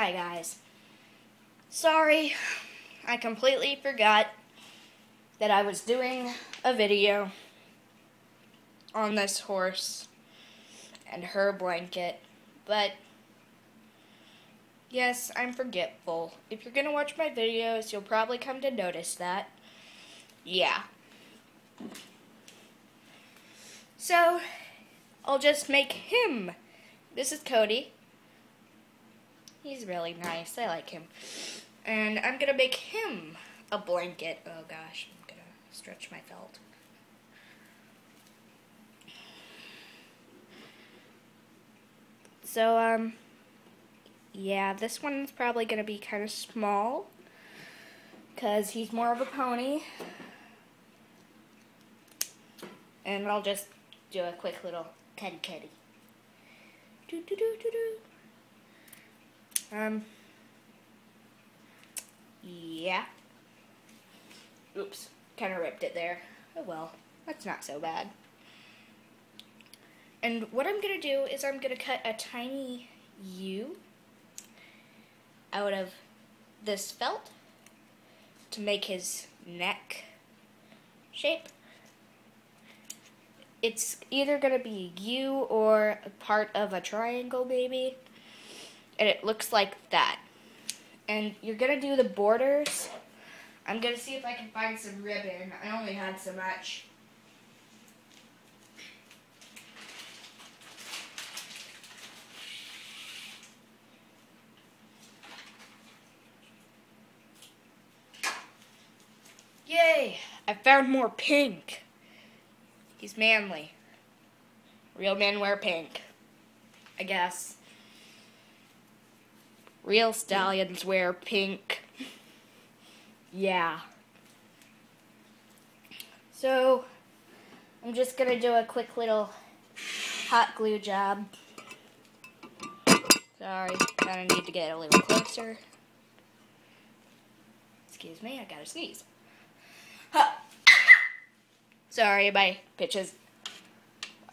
Hi guys. Sorry, I completely forgot that I was doing a video on this horse and her blanket, but yes, I'm forgetful. If you're gonna watch my videos, you'll probably come to notice that. Yeah. So, I'll just make him. This is Cody. He's really nice. I like him. And I'm going to make him a blanket. Oh gosh, I'm going to stretch my felt. So, um, yeah, this one's probably going to be kind of small because he's more of a pony. And I'll just do a quick little Teddy Teddy. Do do do do do. Um. Yeah. Oops, kind of ripped it there. Oh well, that's not so bad. And what I'm gonna do is I'm gonna cut a tiny U out of this felt to make his neck shape it's either going to be you or a part of a triangle maybe. And it looks like that. And you're going to do the borders. I'm going to see if I can find some ribbon. I only had so much. Yay! I found more pink. He's manly. Real men wear pink. I guess. Real stallions wear pink. yeah. So, I'm just gonna do a quick little hot glue job. Sorry, kinda need to get a little closer. Excuse me, I gotta sneeze. Huh. Sorry, my pitches.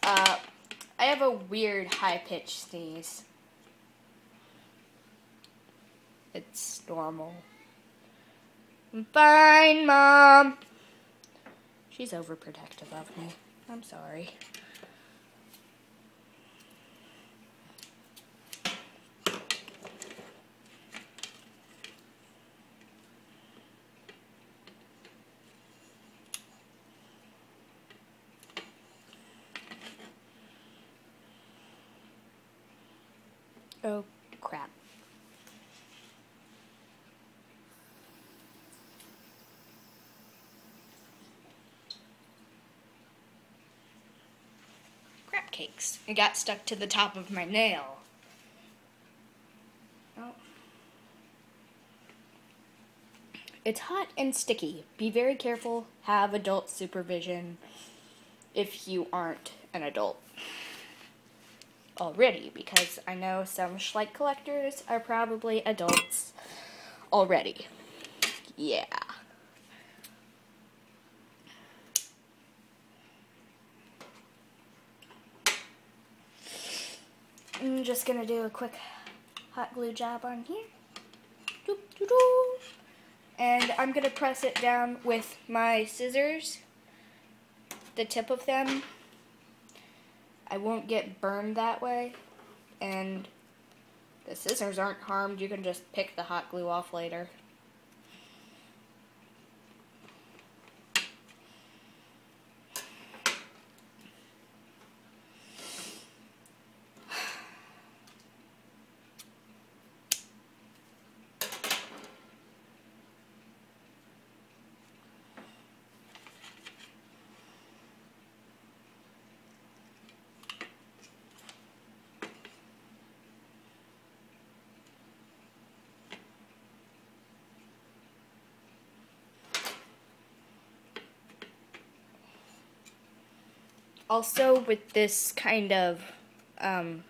Uh, I have a weird high pitched sneeze. It's normal. I'm fine, Mom. She's overprotective of me. I'm sorry. Oh, crap. Crap cakes. It got stuck to the top of my nail. Oh. It's hot and sticky. Be very careful. Have adult supervision if you aren't an adult already because I know some Schleich collectors are probably adults already. Yeah. I'm just gonna do a quick hot glue job on here. And I'm gonna press it down with my scissors, the tip of them I won't get burned that way. And the scissors aren't harmed. You can just pick the hot glue off later. Also with this kind of um,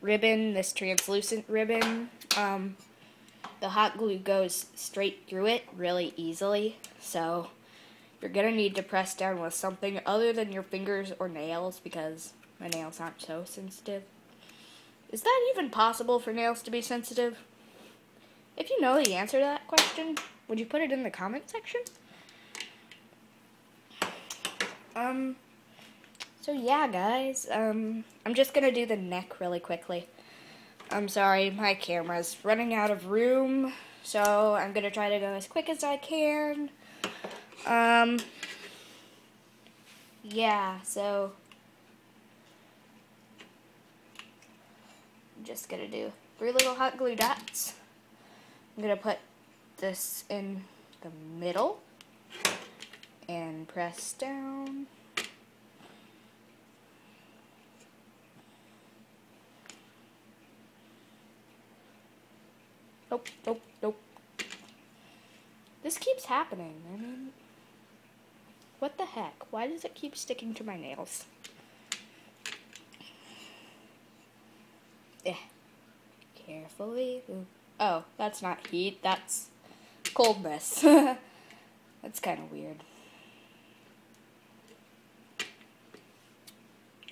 ribbon, this translucent ribbon, um, the hot glue goes straight through it really easily. So you're going to need to press down with something other than your fingers or nails because my nails aren't so sensitive. Is that even possible for nails to be sensitive? If you know the answer to that question, would you put it in the comment section? Um, so yeah, guys, um, I'm just gonna do the neck really quickly. I'm sorry, my camera's running out of room, so I'm gonna try to go as quick as I can. Um, yeah, so I'm just gonna do three little hot glue dots. I'm gonna put this in the middle and press down. Nope, nope, nope. This keeps happening. I mean, what the heck? Why does it keep sticking to my nails? Yeah. Carefully. Ooh. Oh, that's not heat. That's coldness. that's kind of weird.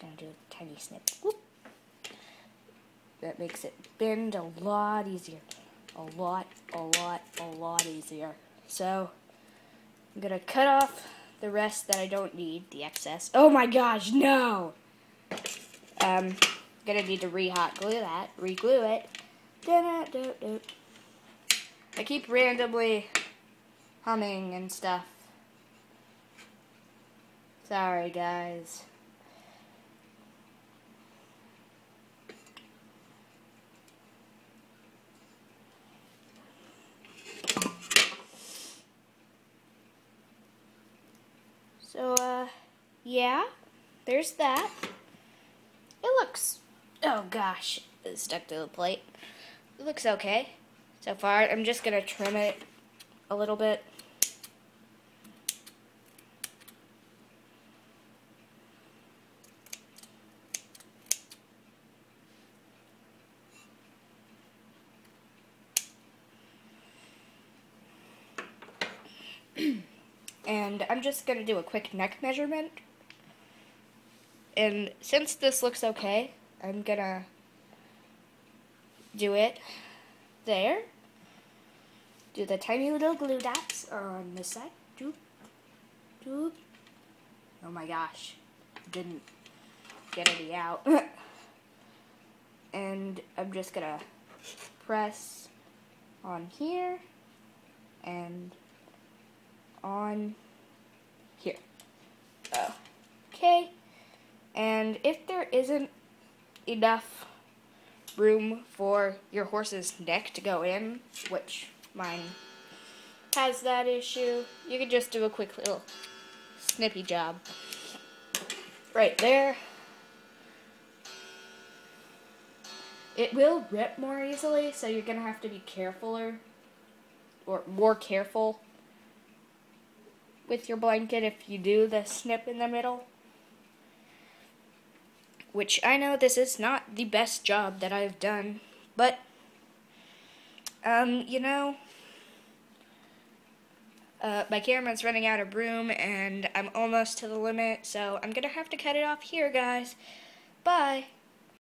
Gonna do a tiny snip. Whoop. That makes it bend a lot easier a lot, a lot, a lot easier. So, I'm gonna cut off the rest that I don't need, the excess. Oh my gosh, no! Um, gonna need to re-hot glue that, re-glue it. I keep randomly humming and stuff. Sorry, guys. So, uh, yeah, there's that. It looks, oh gosh, it's stuck to the plate. It looks okay so far. I'm just going to trim it a little bit. And I'm just going to do a quick neck measurement. And since this looks okay, I'm to do it there. Do the tiny little glue dots on this side. Doop, doop. Oh my gosh. Didn't get any out. and I'm just to press on here and on here. Okay. And if there isn't enough room for your horse's neck to go in, which mine has that issue, you can just do a quick little snippy job. Right there. It will rip more easily, so you're going to have to be carefuler, or more careful with your blanket if you do the snip in the middle. Which I know this is not the best job that I've done, but, um, you know, uh, my camera's running out of room and I'm almost to the limit, so I'm gonna have to cut it off here, guys. Bye.